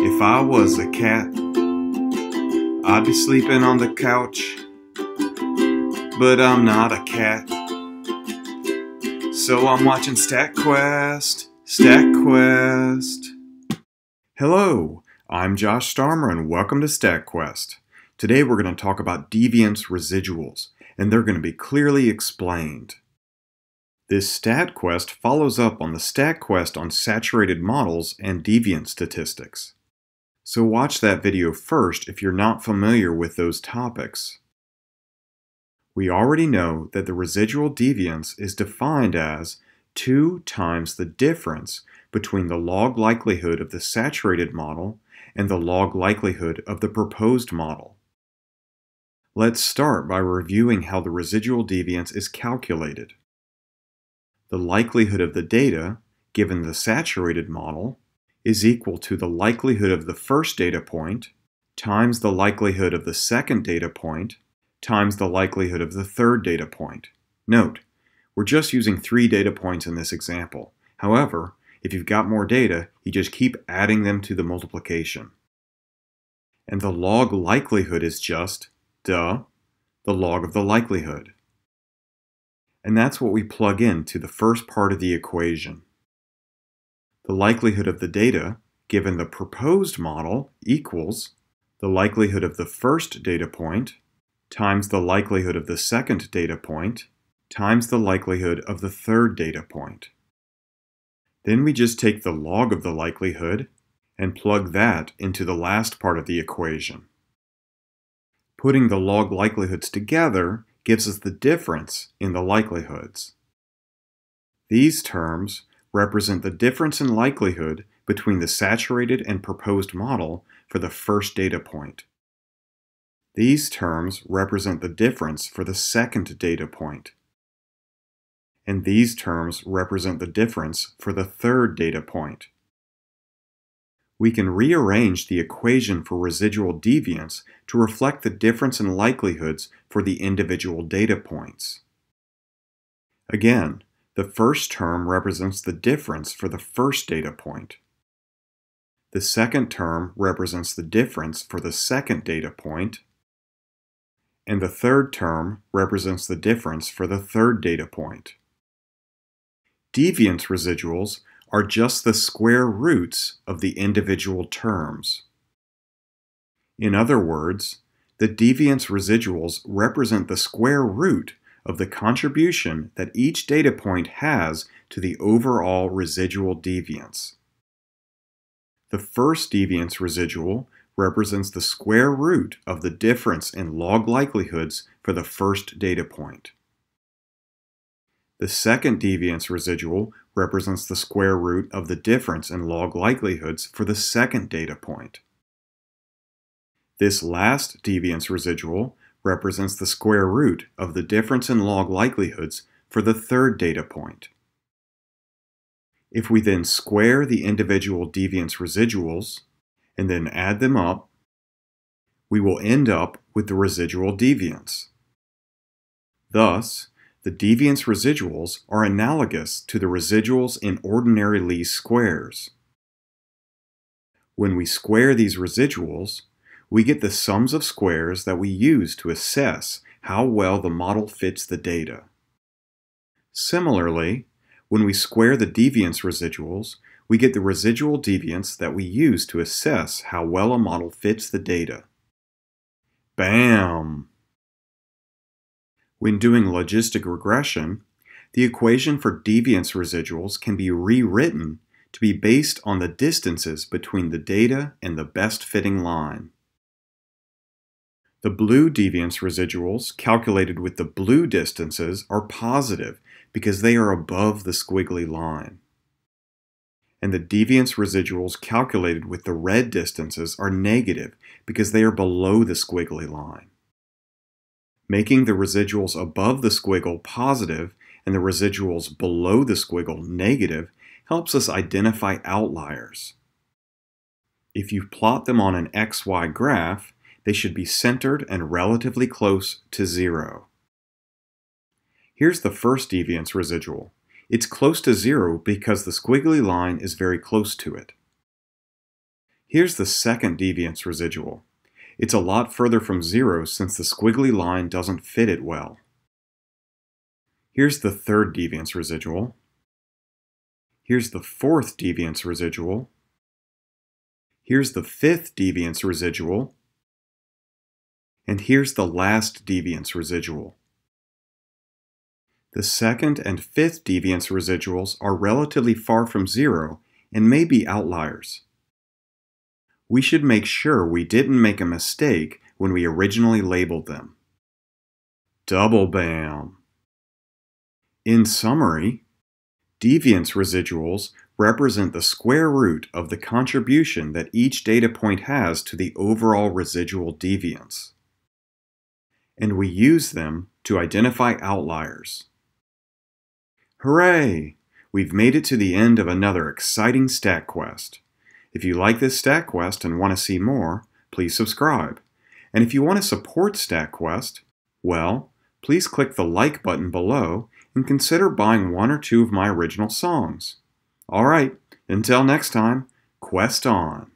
If I was a cat, I'd be sleeping on the couch. But I'm not a cat. So I'm watching StatQuest. StatQuest. Hello, I'm Josh Starmer and welcome to StatQuest. Today we're going to talk about deviance residuals, and they're going to be clearly explained. This StatQuest follows up on the StatQuest on saturated models and deviance statistics. So watch that video first if you're not familiar with those topics. We already know that the residual deviance is defined as 2 times the difference between the log likelihood of the saturated model and the log likelihood of the proposed model. Let's start by reviewing how the residual deviance is calculated. The likelihood of the data, given the saturated model, is equal to the likelihood of the first data point times the likelihood of the second data point times the likelihood of the third data point. Note, we're just using three data points in this example. However, if you've got more data, you just keep adding them to the multiplication. And the log likelihood is just, duh, the log of the likelihood. And that's what we plug into the first part of the equation. The likelihood of the data, given the proposed model, equals the likelihood of the first data point times the likelihood of the second data point times the likelihood of the third data point. Then we just take the log of the likelihood and plug that into the last part of the equation. Putting the log likelihoods together gives us the difference in the likelihoods. These terms represent the difference in likelihood between the saturated and proposed model for the first data point. These terms represent the difference for the second data point. And these terms represent the difference for the third data point. We can rearrange the equation for residual deviance to reflect the difference in likelihoods for the individual data points. Again, the first term represents the difference for the first data point. The second term represents the difference for the second data point. And the third term represents the difference for the third data point. Deviance residuals are just the square roots of the individual terms. In other words, the deviance residuals represent the square root of the contribution that each data point has to the overall residual deviance. The first deviance residual represents the square root of the difference in log likelihoods for the first data point. The second deviance residual represents the square root of the difference in log likelihoods for the second data point. This last deviance residual represents the square root of the difference in log likelihoods for the third data point. If we then square the individual deviance residuals and then add them up, we will end up with the residual deviance. Thus, the deviance residuals are analogous to the residuals in ordinary least squares. When we square these residuals, we get the sums of squares that we use to assess how well the model fits the data. Similarly, when we square the deviance residuals, we get the residual deviance that we use to assess how well a model fits the data. Bam! When doing logistic regression, the equation for deviance residuals can be rewritten to be based on the distances between the data and the best fitting line. The blue deviance residuals calculated with the blue distances are positive because they are above the squiggly line. And the deviance residuals calculated with the red distances are negative because they are below the squiggly line. Making the residuals above the squiggle positive and the residuals below the squiggle negative helps us identify outliers. If you plot them on an XY graph, they should be centered and relatively close to zero. Here's the first deviance residual. It's close to zero because the squiggly line is very close to it. Here's the second deviance residual. It's a lot further from zero since the squiggly line doesn't fit it well. Here's the third deviance residual. Here's the fourth deviance residual. Here's the fifth deviance residual. And here's the last deviance residual. The second and fifth deviance residuals are relatively far from zero and may be outliers. We should make sure we didn't make a mistake when we originally labeled them. Double bam! In summary, deviance residuals represent the square root of the contribution that each data point has to the overall residual deviance. And we use them to identify outliers. Hooray! We've made it to the end of another exciting StatQuest. If you like this StatQuest and want to see more, please subscribe. And if you want to support StatQuest, well, please click the like button below and consider buying one or two of my original songs. All right, until next time, quest on.